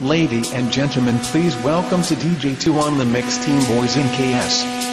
Lady and gentlemen please welcome to DJ2 on the Mix Team Boys in KS.